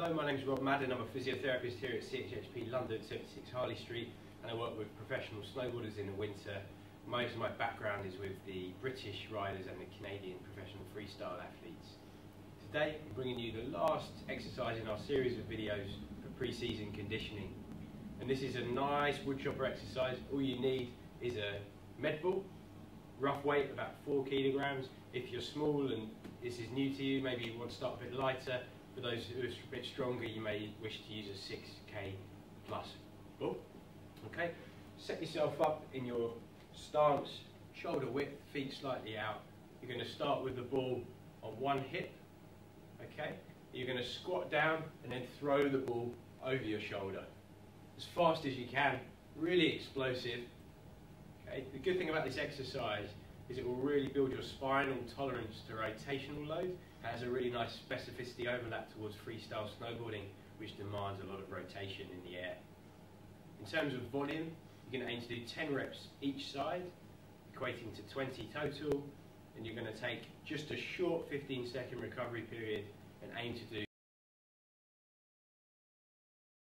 Hello, my name is Rob Madden. I'm a physiotherapist here at CHHP London, 76 Harley Street, and I work with professional snowboarders in the winter. Most of my background is with the British riders and the Canadian professional freestyle athletes. Today, I'm bringing you the last exercise in our series of videos for pre-season conditioning. And this is a nice wood chopper exercise. All you need is a med ball, rough weight about four kilograms. If you're small and this is new to you, maybe you want to start a bit lighter, for those who are a bit stronger, you may wish to use a 6k plus ball. Okay, set yourself up in your stance, shoulder width, feet slightly out. You're going to start with the ball on one hip. Okay, you're going to squat down and then throw the ball over your shoulder as fast as you can. Really explosive. Okay, the good thing about this exercise is it will really build your spinal tolerance to rotational load It has a really nice specificity overlap towards freestyle snowboarding, which demands a lot of rotation in the air. In terms of volume, you're going to aim to do 10 reps each side, equating to 20 total, and you're going to take just a short 15 second recovery period and aim to do